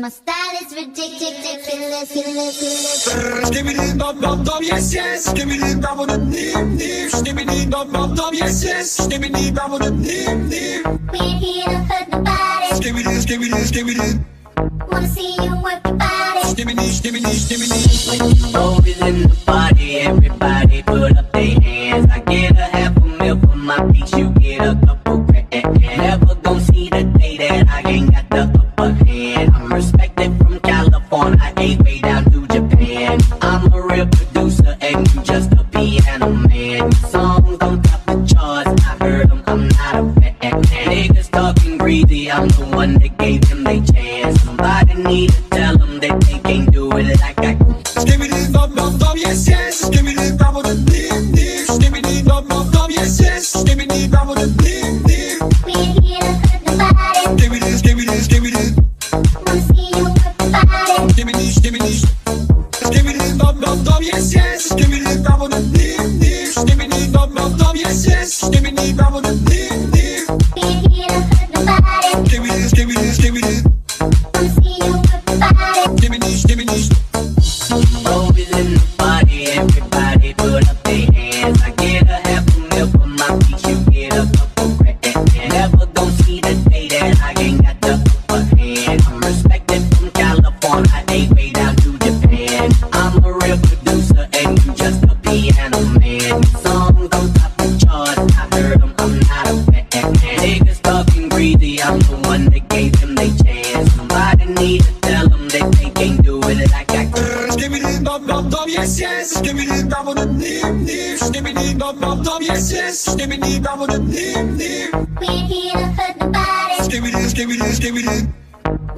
My style is ridiculous, ridiculous, ridiculous. Skibidi dum dum dum yes yes Skibidi dum dum dim dim Skibidi dum dum dum yes yes Skibidi dum dum dim dim We ain't here to hurt nobody. Skibidi skibidi skibidi Wanna see you work your body. Skibidi skibidi skibidi When you roll in the party, everybody put up their hands. I get a half a mil for my piece, you get a couple way down to Japan. I'm a real producer and you just a piano man. Songs don't top the charts, I heard them, I'm not a fan. Niggas talking greedy, I'm the one that gave them their chance. Somebody need to tell them that they can't do it like Skibidi dum dum dum yes yes Skibidi dum dum dim dim Skibidi dum dum dum yes yes Skibbidi Dum dum yes yes. Skibidi dum dum dim dim Skibidi dum dum dum yes yes. Skibidi dum dum dim dim We ain't here to hurt nobody. Skibidi skibidi skibidi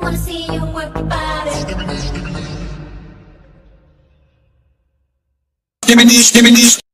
Wanna see you work your body. Skibidi skibidi